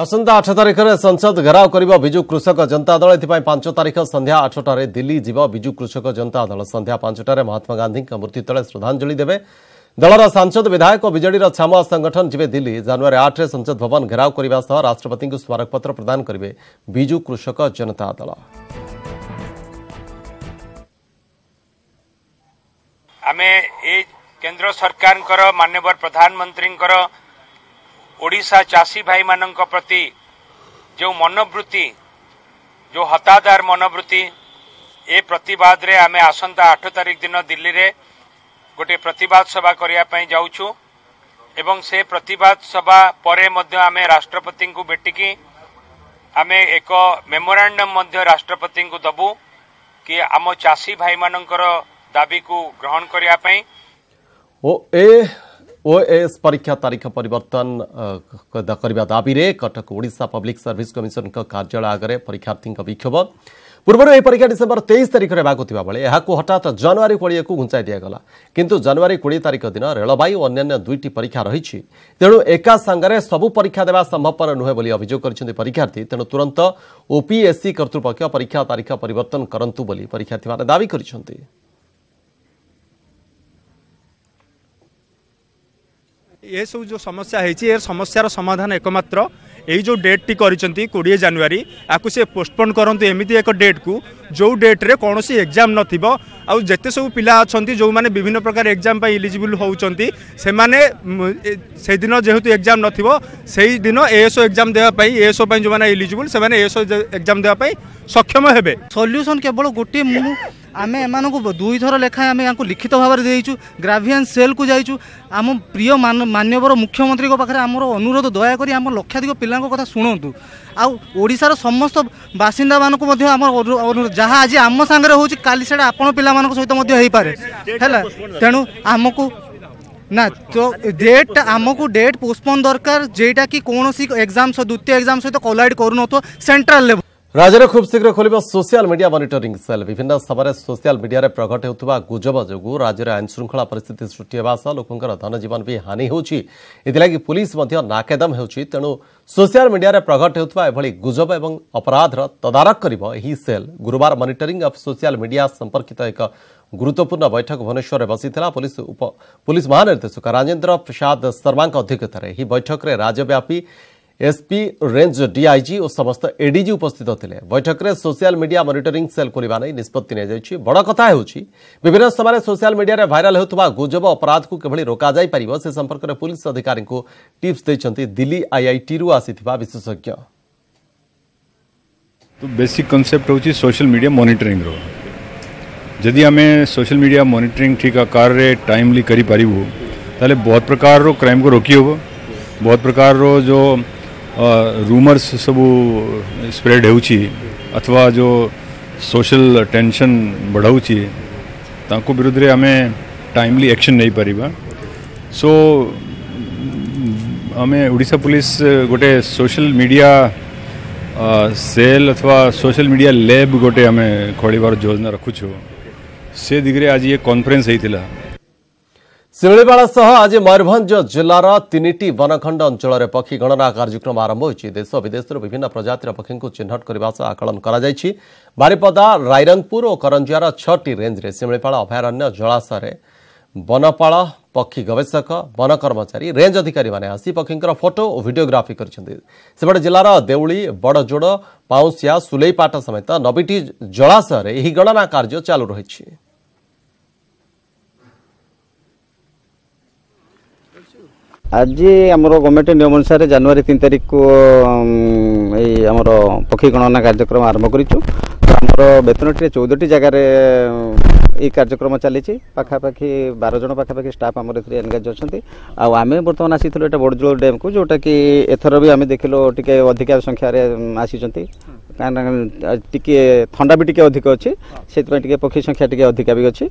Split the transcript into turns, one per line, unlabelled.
ଆସନ୍ତା ଆଠ ତାରିଖରେ ସଂସଦ ଘେରାଉ କରିବ ବିଜୁ କୃଷକ ଜନତା ଦଳ ଏଥିପାଇଁ ପାଞ୍ଚ ତାରିଖ ସନ୍ଧ୍ୟା ଆଠଟାରେ ଦିଲ୍ଲୀ ଯିବ ବିଜୁ କୃଷକ ଜନତା ଦଳ ସନ୍ଧ୍ୟା ପାଞ୍ଚଟାରେ ମହାତ୍ମା ଗାନ୍ଧୀଙ୍କ ମୃତ୍ୟୁ ତଳେ ଶ୍ରଦ୍ଧାଞ୍ଜଳି ଦେବେ ଦଳର ସାଂସଦ ବିଧାୟକ ବିଜେଡ଼ିର ଛାମୁଆ ସଂଗଠନ ଯିବେ ଦିଲ୍ଲୀ ଜାନୁଆରୀ ଆଠରେ ସଂସଦ ଭବନ ଘେରାଉ କରିବା ସହ ରାଷ୍ଟ୍ରପତିଙ୍କୁ ସ୍ମାରକପତ୍ର ପ୍ରଦାନ କରିବେ ବିଜୁ କୃଷକ ଜନତା ଦଳ
ଆମେ ଏ କେନ୍ଦ୍ର ସରକାରଙ୍କର ମାନ୍ୟବର ପ୍ରଧାନମନ୍ତ୍ରୀଙ୍କର ओडा चासी भाइ प्रति जो जो हतादार मनोब्तिदार मनोब्ति प्रतीवादेखि आस आठ तारिख दिन दिल्ली गोटे प्रतीवाद सभा गरेको प्रती सभा राष्ट्रपति भेटिक मेमोराण्डमति दबु कि आम चासी भाइ दावीको ग्रहण
ओएएस परीक्षा तारिख परिवर्तन दावीले कटक ओडा पब्लिक सर्भिस कमिसनको कार्या आगरथी बिकभ पूर्व डिसेम्बर तेइस तारिख या हठ जानुवरी किएको घुञाइ दिइगला किंतु जानुवरी कि तारिख दिन रेब अन्य दुईटी परीक्षा रेणु एका साङ्गैर सबै परीक्षा देव सम्भवपर नुहेँ अभियोग गरिथी तेणु तुरन्त ओपिएससि कर्तृपक्षा तारिख परिवर्तन गरु दावी गरिन्छ
ଏସବୁ ଯେଉଁ ସମସ୍ୟା ହେଇଛି ଏ ସମସ୍ୟାର ସମାଧାନ ଏକମାତ୍ର ଏଇ ଯେଉଁ ଡେଟ୍ଟି କରିଛନ୍ତି କୋଡ଼ିଏ ଜାନୁଆରୀ ଆକୁ ସେ ପୋଷ୍ଟପୋନ୍ କରନ୍ତୁ ଏମିତି ଏକ ଡେଟ୍କୁ ଯେଉଁ ଡେଟ୍ରେ କୌଣସି ଏକ୍ଜାମ୍ ନଥିବ ଆଉ ଯେତେ ସବୁ ପିଲା ଅଛନ୍ତି ଯେଉଁମାନେ ବିଭିନ୍ନ ପ୍ରକାର ଏକ୍ଜାମ୍ ପାଇଁ ଇଲିଜିବୁଲ୍ ହେଉଛନ୍ତି ସେମାନେ ସେଦିନ ଯେହେତୁ ଏକ୍ଜାମ୍ ନଥିବ ସେଇଦିନ ଏଏସ୍ଓ ଏକ୍ଜାମ୍ ଦେବା ପାଇଁ ଏଏସ୍ଓ ପାଇଁ ଯେଉଁମାନେ ଇଲିଜିବୁଲ୍ ସେମାନେ ଏଏସ୍ଓ ଏକ୍ଜାମ୍ ଦେବା ପାଇଁ ସକ୍ଷମ ହେବେ
ସଲ୍ୟୁସନ୍ କେବଳ ଗୋଟିଏ ମୁଁ ଆମେ ଏମାନଙ୍କୁ ଦୁଇଥର ଲେଖାଏଁ ଆମେ ୟାଙ୍କୁ ଲିଖିତ ଭାବରେ ଦେଇଛୁ ଗ୍ରାଭିଆନ୍ ସେଲ୍କୁ ଯାଇଛୁ ଆମ ପ୍ରିୟ ମାନ୍ୟବର ମୁଖ୍ୟମନ୍ତ୍ରୀଙ୍କ ପାଖରେ ଆମର ଅନୁରୋଧ ଦୟାକରି ଆମ ଲକ୍ଷାଧିକ ପିଲାଙ୍କ କଥା ଶୁଣନ୍ତୁ ଆଉ ଓଡ଼ିଶାର ସମସ୍ତ ବାସିନ୍ଦାମାନଙ୍କୁ ମଧ୍ୟ ଆମର ଅନୁରୋଧ ଯାହା ଆଜି ଆମ ସାଙ୍ଗରେ ହେଉଛି କାଲି ସେଇଟା ଆପଣ ପିଲାମାନଙ୍କ ସହିତ ମଧ୍ୟ ହେଇପାରେ ହେଲା ତେଣୁ ଆମକୁ ନା তো ডেট আমাকে ডেট পোস্টপোন দরকার যেটা কি কোণী এক্সাম দ্বিতীয় এক্সাম সহ কলাইড করুন সেন্ট্রাল লেভেল
राज्य में खूब शीघ्र खोल सोशल मीडिया मॉनिटरिंग सेल विभिन्न समय सोशल मीडिया रे प्रकट हो गुजब जो राज्य में आईनशृंखला परिस्थिति सृष्टि लोकों धनजीवन भी हानि होगी पुलिस नाकेदम होेणु सोशल मीडिया रे प्रकट हो गुजब और अपराधर तदारख कर सेल गुरुवार मनिटरी अफ सोशल मीडिया संपर्कित एक गुरुत्वपूर्ण बैठक भुवनेश्वर में बसी पुलिस पुलिस महानिर्देशक राजेन्द्र प्रसाद शर्मा अध्यक्षतार बैठक में राज्यव्यापी एसपी रेंज डीआईजी और समस्त एडीजी उपस्थित थे बैठक में सोशल मीडिया मॉनिटरिंग सेल खोल नहीं निष्पत्ति बड़ कथा विभिन्न समय सोशल मीडिया भाइराल होता गुजब अपराध को किभली रोक से संपर्क में पुलिस अधिकारी को टीप्स देखते दिल्ली आईआईटी आसी विशेषज्ञ
तो बेसिक कनसेप्ट हूँ सोशल मीडिया मनिटरिंग जदि आम सोशल मीडिया मनिटरिंग ठीक आकार में टाइमली करें बहुत प्रकार क्राइम को रोकी हे बहुत प्रकार रो जो રૂમર્સ સબુ સ્પ્રેડ હેઉચી અથવા જો સોશિયલ ટેન્શન બઢાઉચી ତାଙ୍କ ବିରୁଦ୍ଧରେ ଆମେ ଟାଇମଲି ଆକ୍ସନ୍ ନେଇପାରିବା ସୋ ଆମେ ଓଡ଼ିଶା ପୋଲିସ ଗୋଟେ ସୋସିଆଲ ମିଡ଼ିଆ ସେଲ୍ ଅଥବା ସୋସିଆଲ ମିଡ଼ିଆ ଲ୍ୟାବ୍ ଗୋଟେ ଆମେ ଖୋଳିବାର ଯୋଜନା ରଖୁଛୁ ସେ ଦିଗରେ ଆଜି ଏ କନଫରେନ୍ସ ହେଇଥିଲା
शिमलीपा आज मयूरभ जिलार तिनटी वनखण्ड अञ्चल पक्षी गणना कार्यक्रम आरम्भ विदेश विभिन्न प्रजातिर को चिन्हट करने आकलन गरिन्छ बारिपदा ररङपुर करञ्जिया छ में शिमीपा अभयारण्य जलाशय वनपाल पक्षी गवेषक वन कर्मचारी रेञ्ज अधिकारी आसी पक्षी और भिडियोग्राफी कर जिलार जेउली बडजोड पाउसिया सुलईपाट समेत नबीटी जलाशय यही गणना कार्य चालू रही
আজি আমার গভর্নমেন্ট নিয়ম অনুসারে জানুয়ারি তিন তারিখ এই আমার পক্ষী গণনা কার্যক্রম আরম্ভ କରିଛୁ আমার ଆମର ବେତନଟିରେ জায়গার এই কার্যক্রম চালিছে পাখাপাখি বারো জন পাখাপাখি স্টাফ আমার এখানে এনগেজ অনেক আমি বর্তমানে আসি এটা বড়জোল ড্যামকু যেটা কি এথর বি আমি দেখল টিকি অধিক সংখ্যার আসিছেন কারণ টিকি থাকে অধিক অনেক সেই টিকে পক্ষী সংখ্যা টিকি অধিকা বি অছি